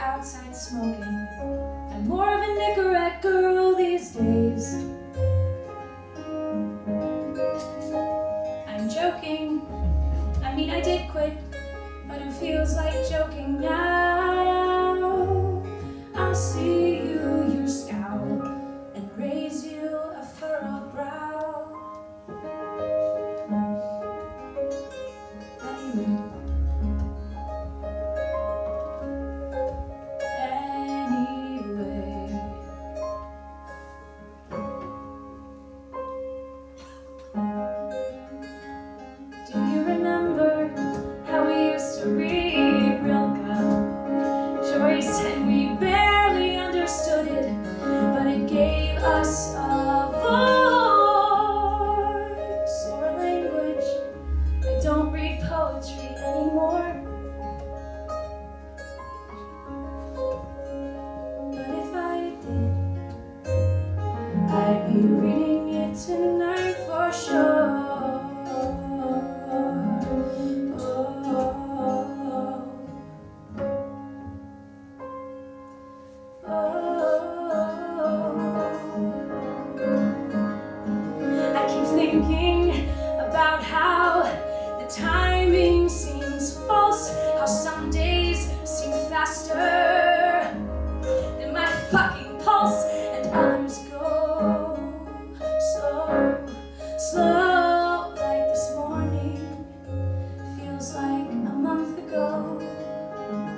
outside smoking. I'm more of a Nicorette girl these days. I'm joking. I mean, I did quit, but it feels like joking now. feels like a month ago.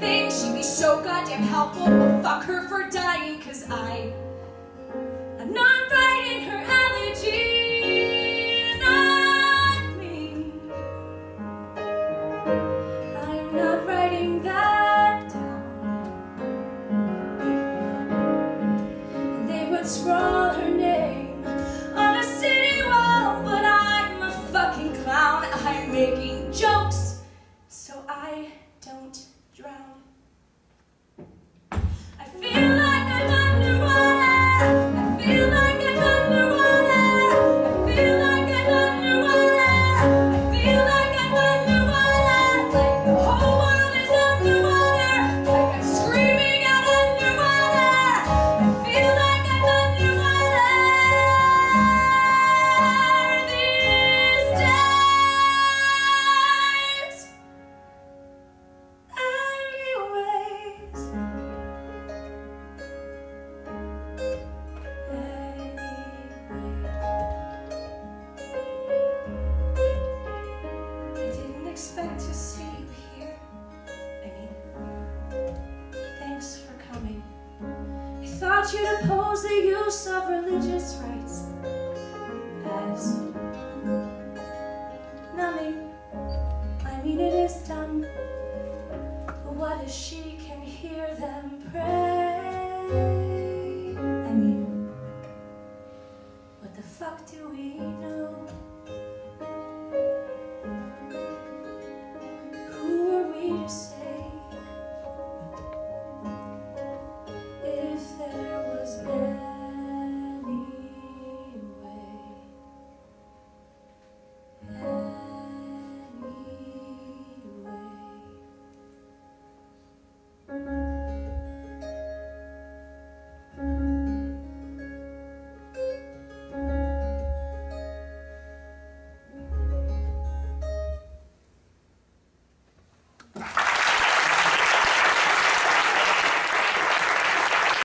She'd be so goddamn helpful. Well, fuck her for dying, cause I